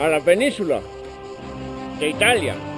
a la península de Italia.